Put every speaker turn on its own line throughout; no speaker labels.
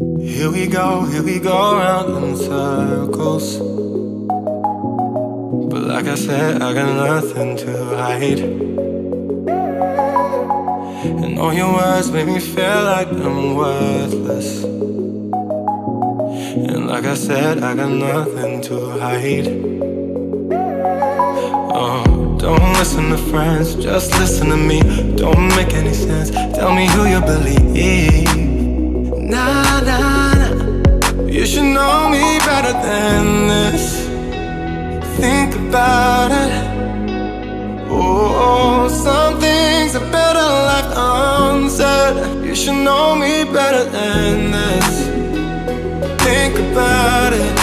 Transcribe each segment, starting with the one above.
Here we go, here we go round in circles. But like I said, I got nothing to hide. And all your words make me feel like I'm worthless. And like I said, I got nothing to hide. Oh, don't listen to friends, just listen to me. Don't make any sense. Tell me who you believe. Nah. You should know me better than this. Think about it. Oh, some things are better left unsaid. You should know me better than this. Think about it.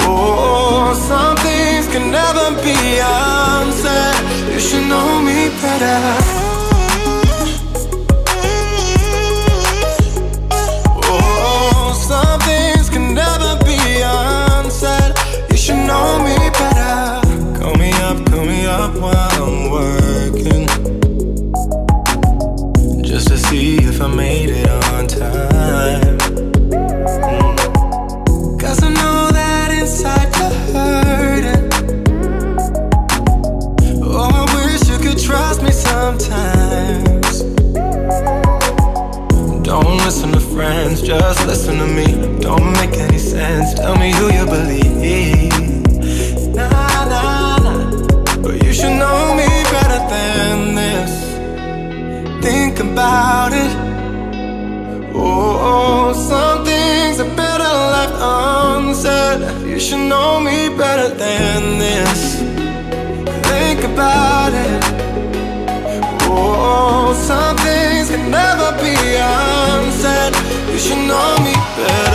Oh, some things can never be unsaid. Up while I'm working. Just to see if I made it on time. Mm. Cause I know that inside you're hurting. Oh, I wish you could trust me sometimes. Don't listen to friends, just listen to me. Don't make any sense. Tell me who you believe. About it. Oh, some things are better left unsaid. You should know me better than this. Think about it. Oh, some things can never be unsaid. You should know me better.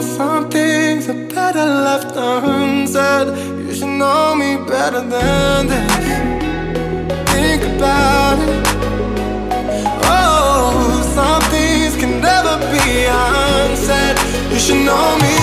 Some things are better left unsaid. You should know me better than this. Think about it. Oh, some things can never be unsaid. You should know me